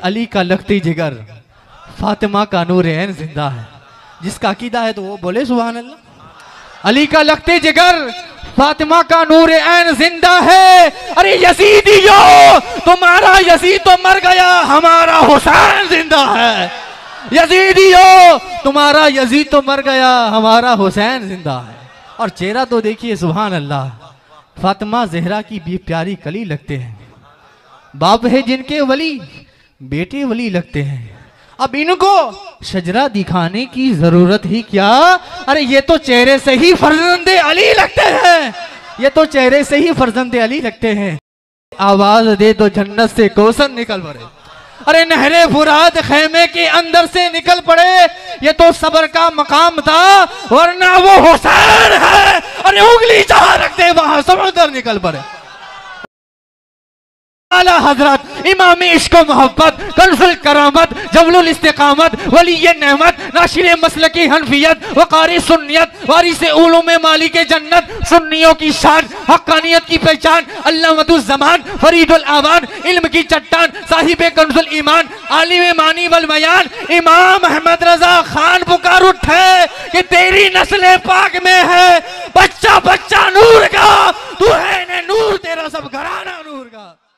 अली का लखती जिगर, फातिमा का नूर ऐन ज़िंदा है। जिसका अकीदा है तो वो बोले सुबहान अल्लाह अली का लखते जिगर, फातिमा का नूर ऐन ज़िंदा है। अरे यजीदियो, तुम्हारा यजीद तो मर गया, हमारा हुसैन ज़िंदा है। यजीदियो, तुम्हारा यजीद तो मर गया, हमारा हुसैन ज़िंदा है। और चेहरा तो देखिए सुबहान अल्लाह फातिमा, जहरा की भी प्यारी कली लगते हैं। बाप है जिनके वली बेटे वली लगते हैं। अब इनको शजरा दिखाने की ज़रूरत ही क्या? अरे ये तो चेहरे से ही फर्जंदे अली लगते हैं। ये तो चेहरे से ही फर्जंदे अली लगते हैं। आवाज़ दे तो जन्नत से कौसन निकल पड़े। अरे नहरे फुरात खेमे के अंदर से निकल पड़े। ये तो सबर का मकाम था वरना वो हुसैन है। अरे उंगली जहाँ रखते वहाँ समंदर निकल पड़े। आला हज़रत इमाम इश्क मोहब्बत कंजुल करामत, जबलुल इस्तेकामत वली नेमत, नाशिर मसल की हनफियत वकारी सुन्नियत वारिस उलूम मालिक जन्नत, सुन्नियों की शान हक्कानियत की पहचान अल्लामतुल जमान फरीदुल आवान इल्म की चट्टान साहिब कंजुल ईमान आलिम मानी वल बयान इमाम अहमद रजा खान पुकार उठे कि तेरी नस्ल पाक में है। बच्चा बच्चा नूर का, तू है ने नूर, तेरा सब घराना नूर का।